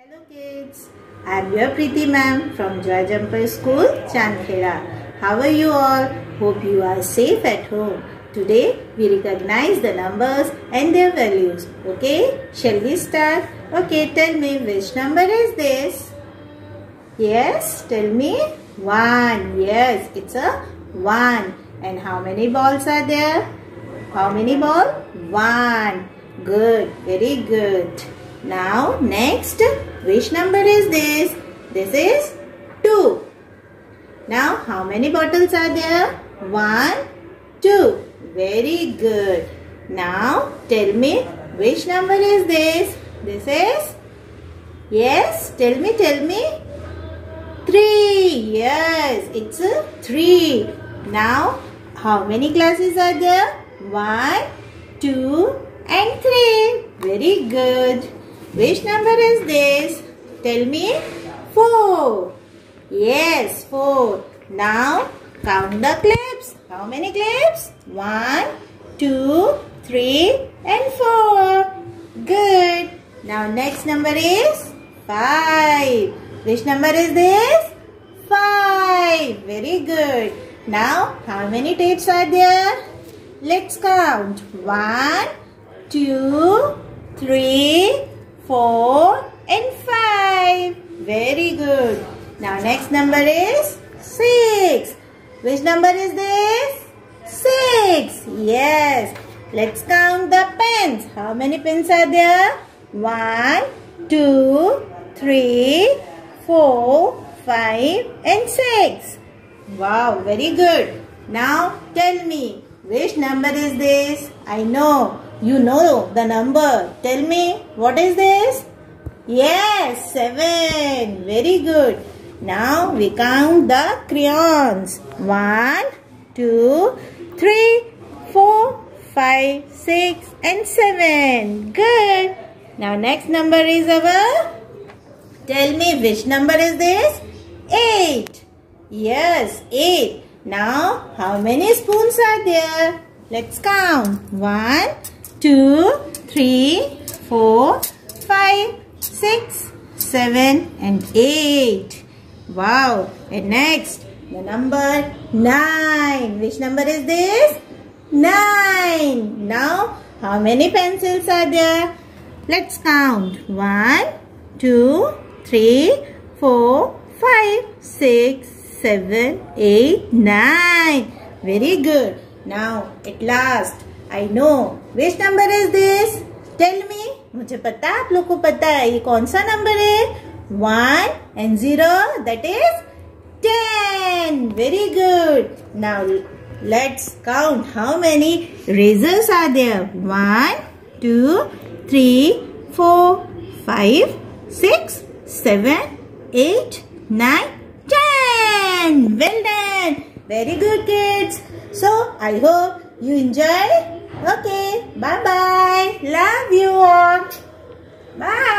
Hello kids, I am your Preeti ma'am from JoyJumperz School, Chandkheda. How are you all? Hope you are safe at home. Today we recognize the numbers and their values. Okay, shall we start? Okay, tell me which number is this? Yes, tell me. 1. Yes, it's a 1. And how many balls are there? How many balls? 1. Good, very good. Now next, which number is this? This is 2. Now how many bottles are there? 1, 2. Very good. Now tell me which number is this? This is? Yes, tell me, tell me. 3. Yes, it's a 3. Now how many glasses are there? 1, 2 and 3. Very good. Which number is this? Tell me. 4. Yes, 4. Now, count the clips. How many clips? One, two, three, and 4. Good. Now, next number is 5. Which number is this? 5. Very good. Now, how many tapes are there? Let's count. 1, 2, 3, 4 and 5. Very good. Now next number is 6. Which number is this? 6. Yes. Let's count the pens. How many pens are there? 1, 2, 3, 4, 5 and 6. Wow, very good. Now tell me, which number is this? I know. You know the number. Tell me, what is this? Yes, seven. Very good. Now we count the crayons. One, two, three, four, five, six, and seven. Good. Now next number is our... Tell me which number is this? Eight. Yes, eight. Now how many spoons are there? Let's count. One, 2, 3, 4, 5, 6, 7 and 8. Wow. And next, the number 9. Which number is this? 9. Now, how many pencils are there? Let's count. 1, 2, 3, 4, 5, 6, 7, 8, 9. Very good. Now, at last, I know which number is this tell me मुझे पता, आप लोग को पता है ये कौन सा नंबर है? One and zero that is ten very good now let's count how many razors are there one two three four five six seven eight nine ten well done very good kids so i hope you enjoy Okay, bye-bye. Love you all. Bye.